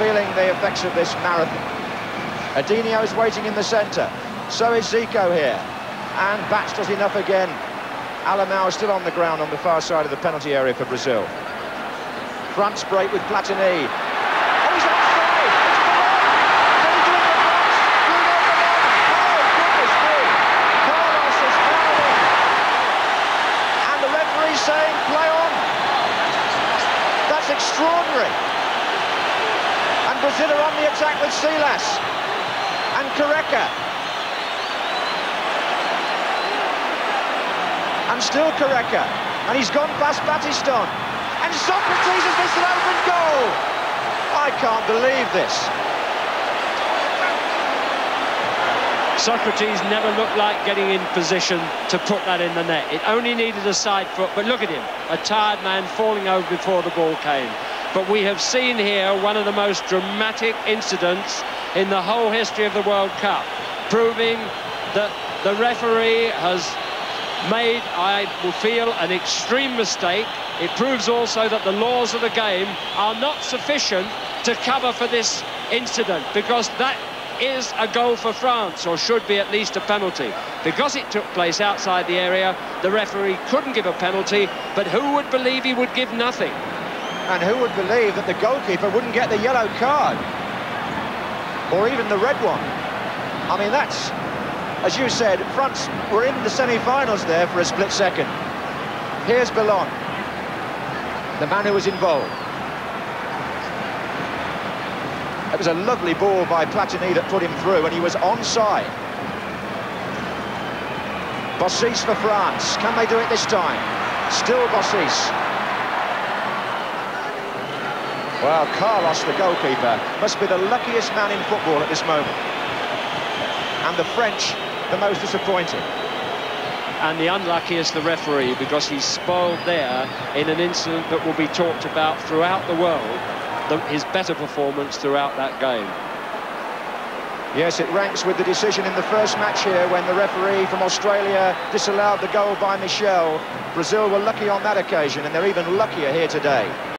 feeling the effects of this marathon. Edinho's waiting in the centre. So is Zico here. And Bats does enough again. Alemão is still on the ground on the far side of the penalty area for Brazil. Front break with Platini. Oh, France? Oh! Saying, play on. That's extraordinary. Brazil are on the attack with Silas. And Careca. And still Careca. And he's gone past Battiston. And Socrates has missed an open goal. I can't believe this. Socrates never looked like getting in position to put that in the net. It only needed a side foot, but look at him, a tired man falling over before the ball came. But we have seen here one of the most dramatic incidents in the whole history of the World Cup, proving that the referee has made, I will feel, an extreme mistake. It proves also that the laws of the game are not sufficient to cover for this incident because that is a goal for France or should be at least a penalty. Because it took place outside the area, the referee couldn't give a penalty, but who would believe he would give nothing? And who would believe that the goalkeeper wouldn't get the yellow card? Or even the red one? I mean, that's, as you said, France were in the semi-finals there for a split second. Here's Bellone, the man who was involved. It was a lovely ball by Platini that put him through, and he was onside. Bossis for France. Can they do it this time? Still Bossis. Well, Carlos, the goalkeeper, must be the luckiest man in football at this moment. And the French, the most disappointed. And the unluckiest, the referee, because he's spoiled there in an incident that will be talked about throughout the world, the, his better performance throughout that game. Yes, it ranks with the decision in the first match here when the referee from Australia disallowed the goal by Michel. Brazil were lucky on that occasion, and they're even luckier here today.